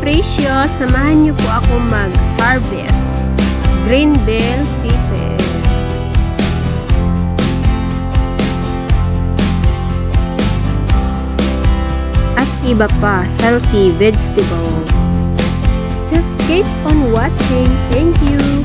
precious, samahan niyo po ako mag-harvest. Green bell pepper. At iba pa, healthy vegetable. Just keep on watching. Thank you.